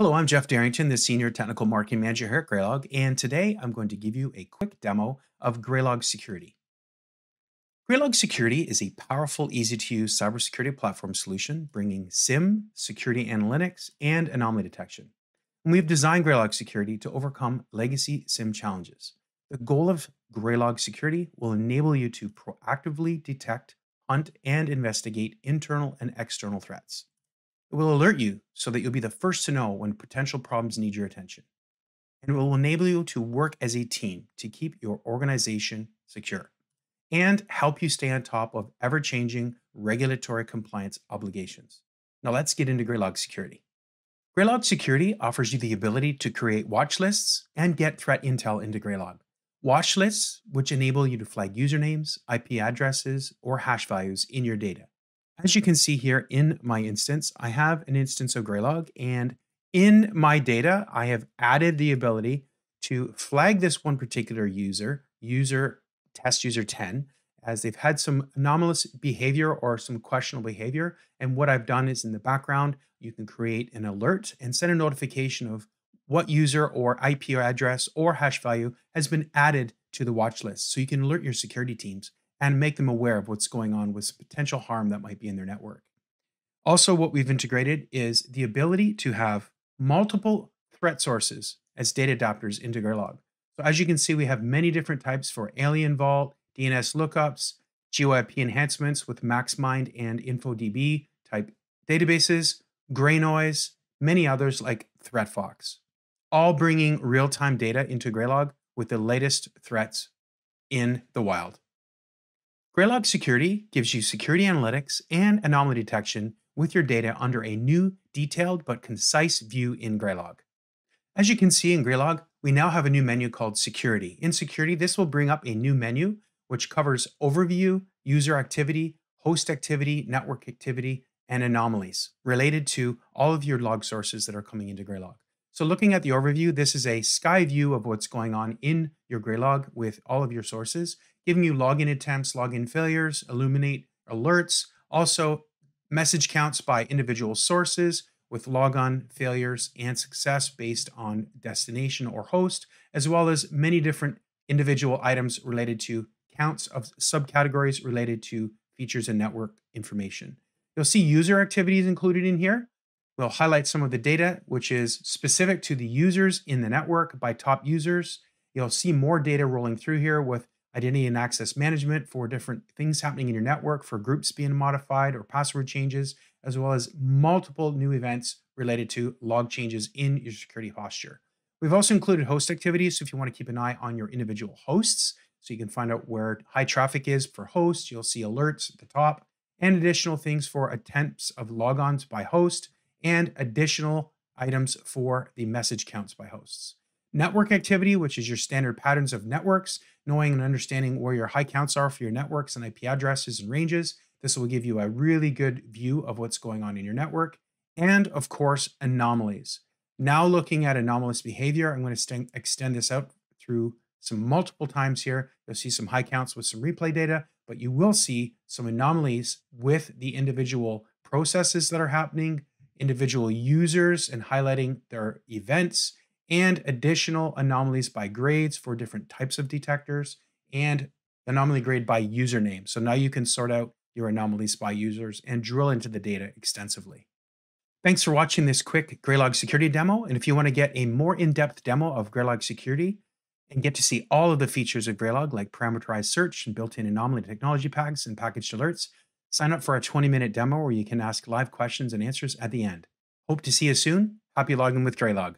Hello, I'm Jeff Darrington, the Senior Technical Marketing Manager here at Graylog, and today I'm going to give you a quick demo of Graylog Security. Graylog Security is a powerful, easy-to-use cybersecurity platform solution bringing SIEM, security analytics, and anomaly detection. And we've designed Graylog Security to overcome legacy SIEM challenges. The goal of Graylog Security will enable you to proactively detect, hunt, and investigate internal and external threats. It will alert you so that you'll be the first to know when potential problems need your attention. And it will enable you to work as a team to keep your organization secure and help you stay on top of ever changing regulatory compliance obligations. Now let's get into Graylog Security. Graylog Security offers you the ability to create watch lists and get threat intel into Graylog. Watch lists, which enable you to flag usernames, IP addresses, or hash values in your data. As you can see here in my instance, I have an instance of Graylog and in my data, I have added the ability to flag this one particular user, user test user 10, as they've had some anomalous behavior or some questionable behavior. And what I've done is in the background, you can create an alert and send a notification of what user or IP address or hash value has been added to the watch list. So you can alert your security teams and make them aware of what's going on with potential harm that might be in their network. Also, what we've integrated is the ability to have multiple threat sources as data adapters into Graylog. So as you can see, we have many different types for AlienVault, DNS lookups, GeoIP enhancements with MaxMind and InfoDB type databases, GreyNoise, many others like ThreatFox, all bringing real-time data into Graylog with the latest threats in the wild. Graylog Security gives you security analytics and anomaly detection with your data under a new, detailed but concise view in Graylog. As you can see in Graylog, we now have a new menu called Security. In Security, this will bring up a new menu which covers Overview, User Activity, Host Activity, Network Activity, and Anomalies related to all of your log sources that are coming into Graylog. So looking at the overview, this is a sky view of what's going on in your Graylog with all of your sources giving you login attempts, login failures, illuminate alerts, also message counts by individual sources with logon failures and success based on destination or host, as well as many different individual items related to counts of subcategories related to features and network information. You'll see user activities included in here. We'll highlight some of the data, which is specific to the users in the network by top users. You'll see more data rolling through here with identity and access management for different things happening in your network, for groups being modified or password changes, as well as multiple new events related to log changes in your security posture. We've also included host activities. So if you want to keep an eye on your individual hosts, so you can find out where high traffic is for hosts, you'll see alerts at the top and additional things for attempts of logons by host and additional items for the message counts by hosts. Network activity, which is your standard patterns of networks, knowing and understanding where your high counts are for your networks and IP addresses and ranges. This will give you a really good view of what's going on in your network. And of course, anomalies. Now looking at anomalous behavior, I'm going to extend this out through some multiple times here. You'll see some high counts with some replay data, but you will see some anomalies with the individual processes that are happening, individual users and highlighting their events, and additional anomalies by grades for different types of detectors and anomaly grade by username. So now you can sort out your anomalies by users and drill into the data extensively. Thanks for watching this quick Graylog security demo. And if you want to get a more in-depth demo of Graylog security and get to see all of the features of Graylog like parameterized search and built-in anomaly technology packs and packaged alerts, sign up for a 20-minute demo where you can ask live questions and answers at the end. Hope to see you soon. Happy logging with Graylog.